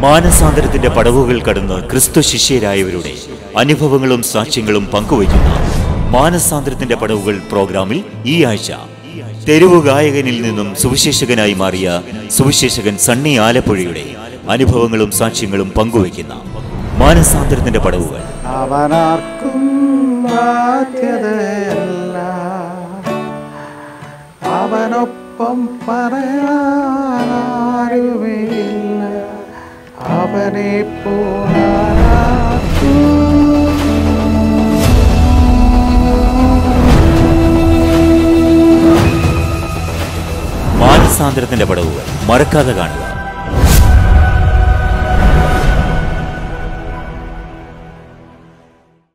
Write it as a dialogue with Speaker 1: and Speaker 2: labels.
Speaker 1: മാനസാന്തരത്തിന്റെ പടവുകൾ കടന്ന് ക്രിസ്തു ശിഷ്യരായവരുടെ അനുഭവങ്ങളും സാക്ഷ്യങ്ങളും പങ്കുവയ്ക്കുന്ന മാനസാന്തരത്തിന്റെ പടവുകൾ പ്രോഗ്രാമിൽ ഈ ആഴ്ച തെരുവു ഗായകനിൽ നിന്നും സുവിശേഷകനായി മാറിയ സുവിശേഷകൻ സണ്ണി ആലപ്പുഴയുടെ അനുഭവങ്ങളും സാക്ഷ്യങ്ങളും പങ്കുവയ്ക്കുന്ന മാനസാന്തരത്തിന്റെ പടവുകൾ.
Speaker 2: അവനാർക്കും അവനൊപ്പം പറയാനാരുമില്ല അവനെ
Speaker 1: മാനസാന്തരത്തിന്റെ പടവുകൾ മറക്കാതെ കാണുക.